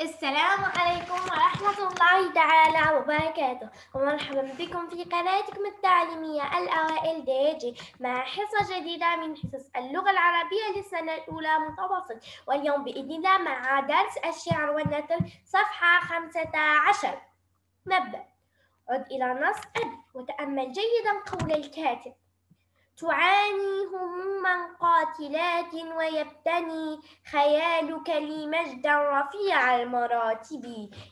السلام عليكم ورحمة الله تعالى وبركاته. ومرحبا بكم في قناتكم التعليمية الأوائل دي جي مع حصة جديدة من حصص اللغة العربية للسنة الأولى متوسط. واليوم بإذن الله مع درس الشعر والنثر صفحة خمسة عشر. نبدأ. عد إلى نص أب وتأمل جيدا قول الكاتب. تعاني هموما قاتلات ويبتني خيالك لي مجدا رفيع المراتب.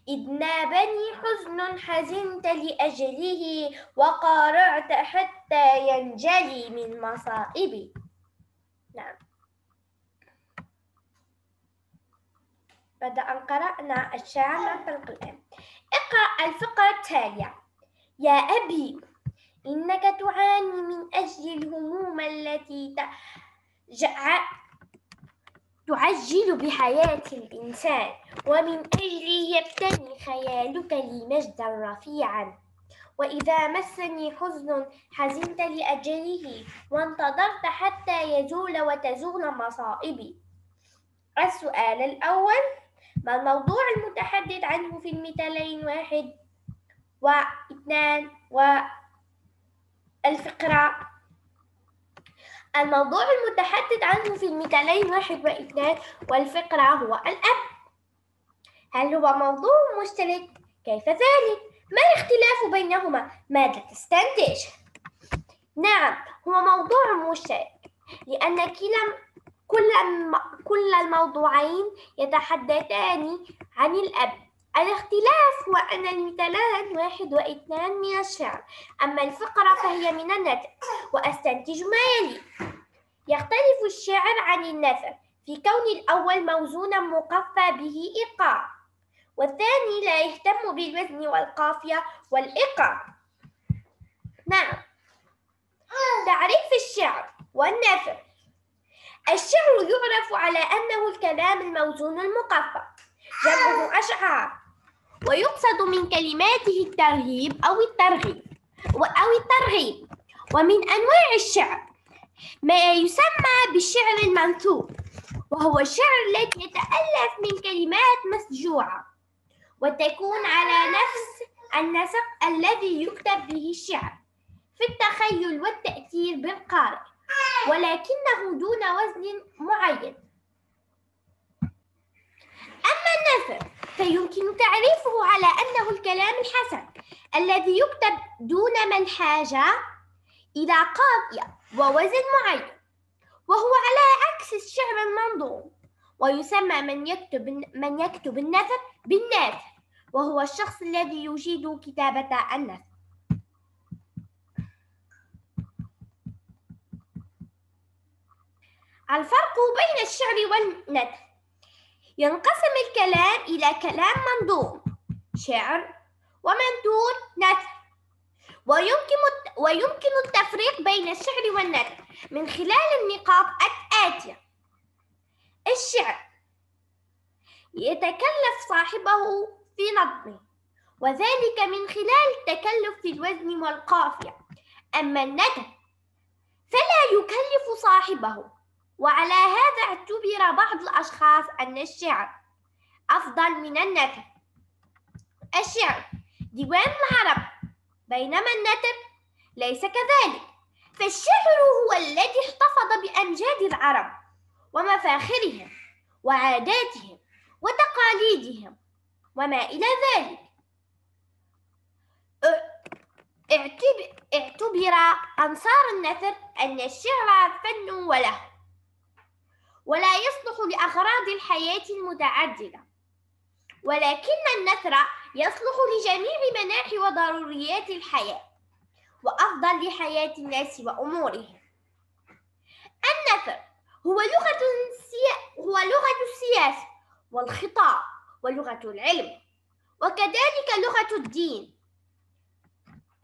إذ نابني حزن حزنت لأجله وقارعت حتى ينجلي من مصائبي نعم. بعد أن قرأنا الشعر ننطلق الآن اقرأ الفقرة التالية. يا أبي. إنك تعاني من أجل الهموم التي تعجل بحياة الإنسان ومن أجل يبتني خيالك لي مجدا رفيعا. وإذا مسني حزن حزنت لأجله وانتظرت حتى يزول وتزول مصائبي. السؤال الأول ما الموضوع المتحدث عنه في المثالين واحد واثنان و الفقرة الموضوع المتحدث عنه في المثالين واحد واثنان والفقرة هو الأب هل هو موضوع مشترك؟ كيف ذلك؟ ما الاختلاف بينهما؟ ماذا تستنتج؟ نعم هو موضوع مشترك لأن كلا كل كل الموضوعين يتحدثان عن الأب الاختلاف هو أن المثالان واحد واثنان من الشعر أما الفقرة فهي من النثر وأستنتج ما يلي. يختلف الشعر عن النثر في كون الأول موزونا مقفى به إيقاع والثاني لا يهتم بالوزن والقافية والإيقاع. نعم. تعريف الشعر والنثر. الشعر يعرف على أنه الكلام الموزون المقفى جمعه أشعار. ويقصد من كلماته الترهيب أو الترغيب أو الترغيب ومن أنواع الشعر ما يسمى بالشعر المنثور وهو الشعر الذي يتألف من كلمات مسجوعة وتكون على نفس النسق الذي يكتب به الشعر في التخيل والتأثير بالقارئ ولكنه دون وزن معين أما النثر فيمكن تعريفه على أنه الكلام الحسن الذي يكتب دون ما الحاجة إلى قافية ووزن معين وهو على عكس الشعر المنظوم ويسمى من يكتب من يكتب النثر بالناثر وهو الشخص الذي يجيد كتابة النثر. الفرق بين الشعر والنثر ينقسم الكلام إلى كلام منظوم شعر ومنثور نثر. ويمكن ويمكن التفريق بين الشعر والنثر من خلال النقاط الآتية. الشعر يتكلف صاحبه في نظمه وذلك من خلال التكلف في الوزن والقافية. أما النثر فلا يكلف صاحبه. وعلى هذا اعتبر بعض الأشخاص أن الشعر أفضل من النثر الشعر ديوان العرب بينما النثر ليس كذلك فالشعر هو الذي احتفظ بأمجاد العرب ومفاخرهم وعاداتهم وتقاليدهم وما إلى ذلك. اعتبر أنصار النثر أن الشعر فن وله. ولا يصلح لأغراض الحياة المتعددة. ولكن النثر يصلح لجميع مناحي وضروريات الحياة وأفضل لحياة الناس وأمورهم. النثر هو لغة هو لغة السياسة والخطاب ولغة العلم وكذلك لغة الدين.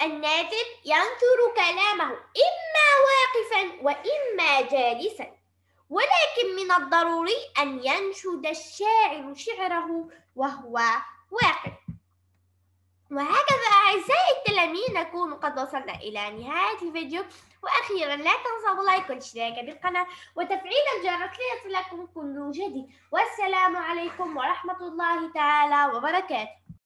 الناثر ينثر كلامه إما واقفا وإما جالسا. ولكن من الضروري أن ينشد الشاعر شعره وهو واقف. وهكذا أعزائي التلاميذ نكون قد وصلنا إلى نهاية الفيديو. وأخيرا لا تنسوا لايك والاشتراك بالقناة وتفعيل الجرس ليصلكم كل جديد. والسلام عليكم ورحمة الله تعالى وبركاته.